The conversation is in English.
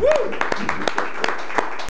Woo!